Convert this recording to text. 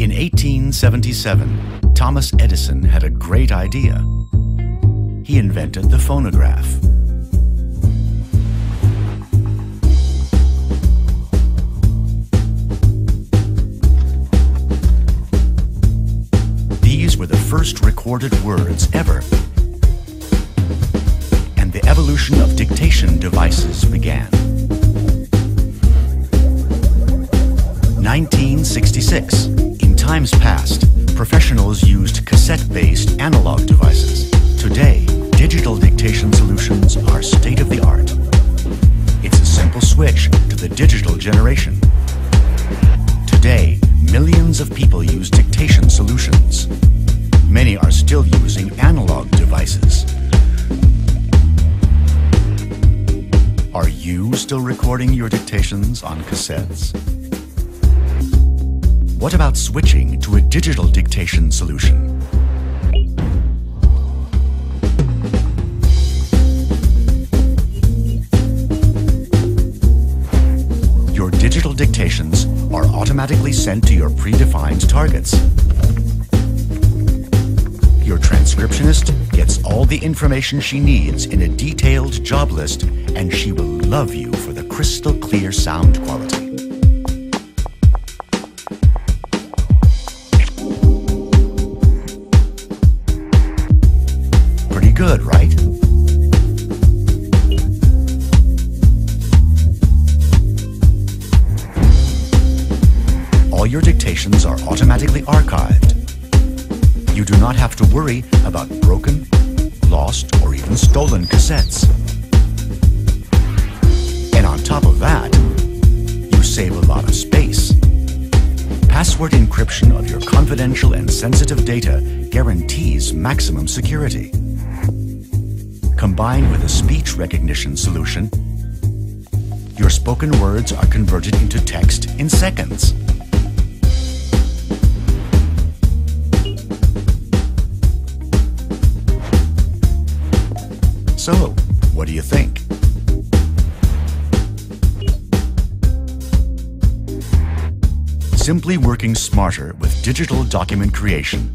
In 1877, Thomas Edison had a great idea. He invented the phonograph. These were the first recorded words ever. And the evolution of dictation devices began. 1966. Times past, professionals used cassette-based analog devices. Today, digital dictation solutions are state-of-the-art. It's a simple switch to the digital generation. Today, millions of people use dictation solutions. Many are still using analog devices. Are you still recording your dictations on cassettes? What about switching to a digital dictation solution? Your digital dictations are automatically sent to your predefined targets. Your transcriptionist gets all the information she needs in a detailed job list, and she will love you for the crystal clear sound quality. Your dictations are automatically archived. You do not have to worry about broken, lost, or even stolen cassettes. And on top of that, you save a lot of space. Password encryption of your confidential and sensitive data guarantees maximum security. Combined with a speech recognition solution, your spoken words are converted into text in seconds. So, what do you think? Simply working smarter with digital document creation